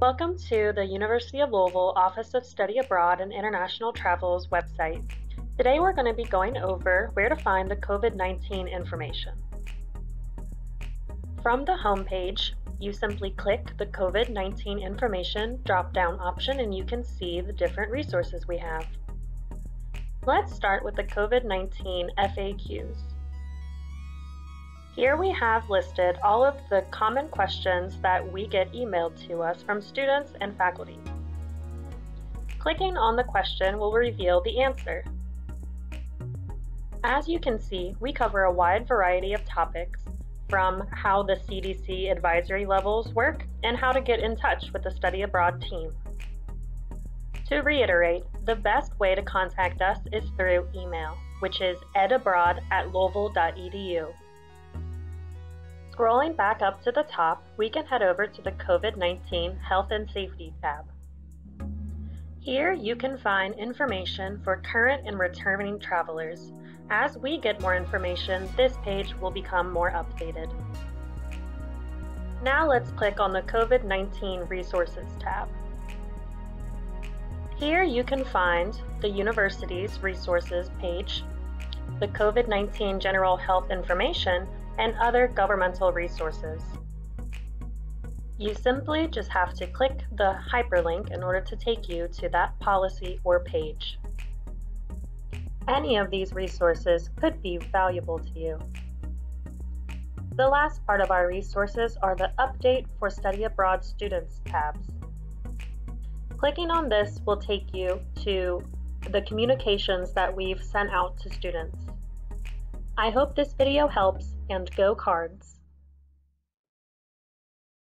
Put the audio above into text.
Welcome to the University of Louisville Office of Study Abroad and International Travel's website. Today we're going to be going over where to find the COVID-19 information. From the home page, you simply click the COVID-19 information drop-down option and you can see the different resources we have. Let's start with the COVID-19 FAQs. Here we have listed all of the common questions that we get emailed to us from students and faculty. Clicking on the question will reveal the answer. As you can see, we cover a wide variety of topics from how the CDC advisory levels work and how to get in touch with the study abroad team. To reiterate, the best way to contact us is through email, which is edabroad at louisville.edu. Scrolling back up to the top, we can head over to the COVID-19 Health and Safety tab. Here you can find information for current and returning travelers. As we get more information, this page will become more updated. Now let's click on the COVID-19 Resources tab. Here you can find the university's resources page, the COVID-19 General Health Information, and other governmental resources. You simply just have to click the hyperlink in order to take you to that policy or page. Any of these resources could be valuable to you. The last part of our resources are the Update for Study Abroad Students tabs. Clicking on this will take you to the communications that we've sent out to students. I hope this video helps and go cards!